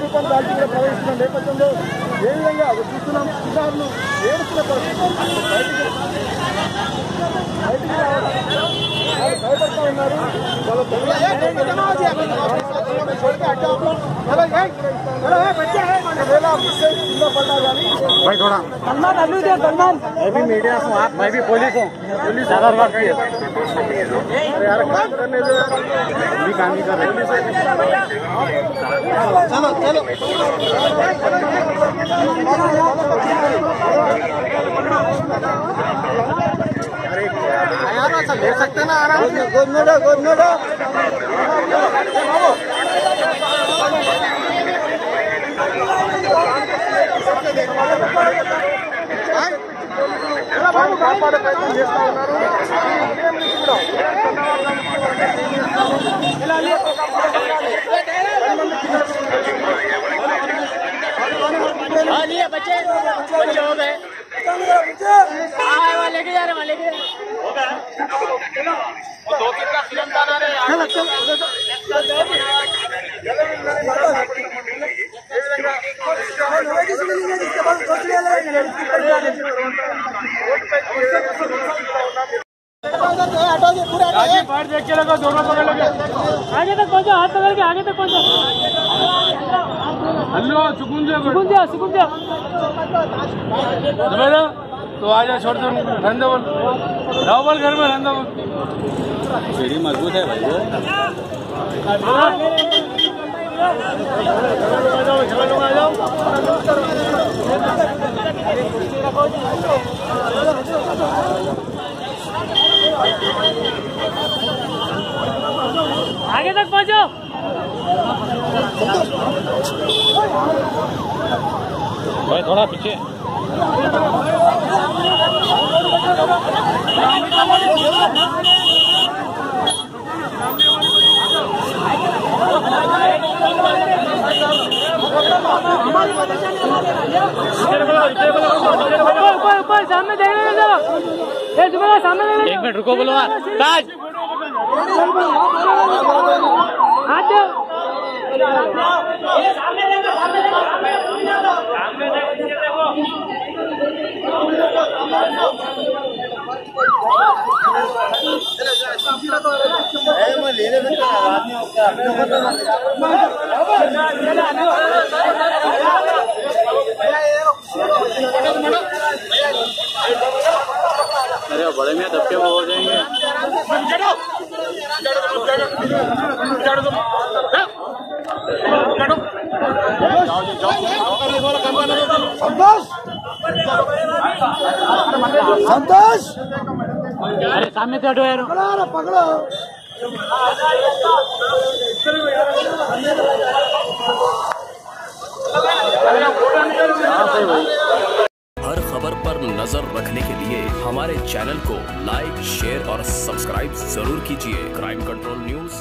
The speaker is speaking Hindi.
రూపాయలు దాల్చి కూడా ప్రవహిస్తున్న నేపథ్యంలో ఏ విధంగా చూస్తున్నాం? చిన్నారులు ఏడుస్తున్న పరిస్థితి. బయటికి బయటికి రావడానికి వాళ్ళు భయపడుతూ ఉన్నారు వాళ్ళ भाई थोड़ा। सलमान अभी दे सलमान मैं भी मीडिया हूँ आप मैं भी पुलिस हूँ। पुलिस आधार कार्ड की काम कर रहे चलो चलो। अरे ले सकते ना आराम गोद नोडो गोद नोडो చేస్తా ఉన్నారు ఉదయం నుంచి కూడా हाँ लिए बच्चे बच्चे हो गए हाँ वहाँ लेके जा रहे वहाँ लेके जा रहे दो तीन का फिल्म डाला रहे पार देख के लगा दोनों पकड़ लगे। आगे तक पहुंचो हाथ पकड़ के आगे तक पहुंचो। हेलो सुकून से सुकून दिया सुकून तो आजा छोड़ दो धंधा बोल रहो बोल घर में धंधा बोल सीढ़ी मज़बूत है भाई आगे तक पहुंचो भाई थोड़ा पीछे। सामने देख रहे देख एक मिनट रुको बोलो ताज दो अरे बड़े में धक्के हो जाएँगे। संतोष अरे सामने से हटो यार पकड़ो हर खबर पर नज़र रखने के लिए हमारे चैनल को लाइक, शेयर और सब्सक्राइब ज़रूर कीजिए। Crime control news